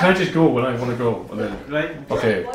Can I just go when I want to go? And then, right? Okay.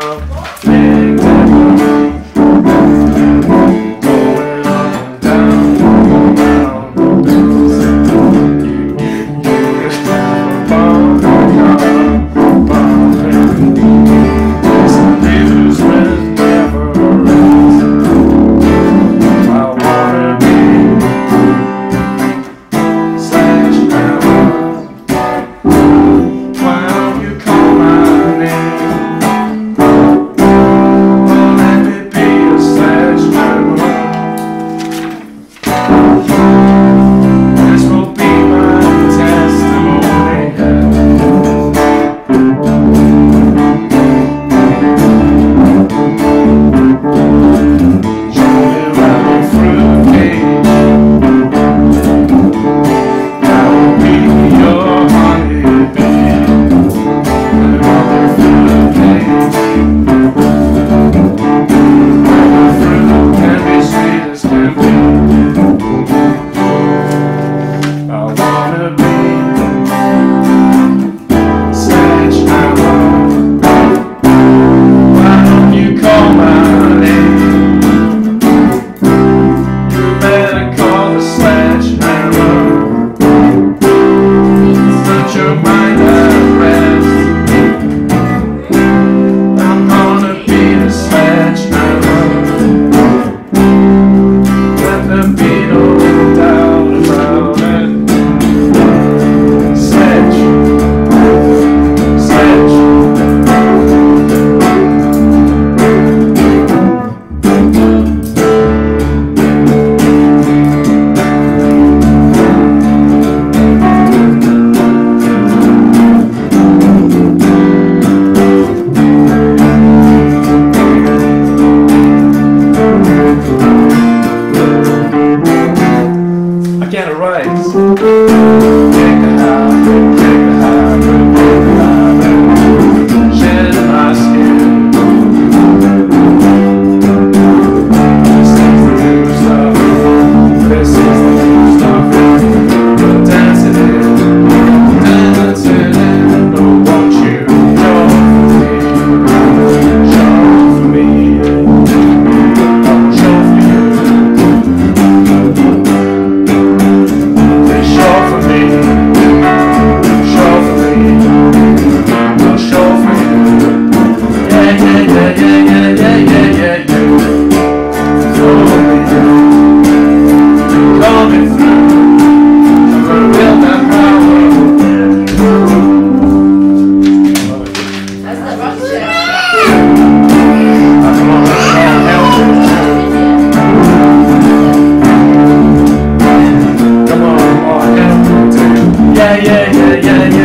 from. Take a high, take a high, take a high, shed my skin. Thank mm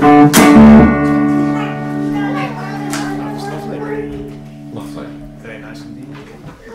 -hmm. you.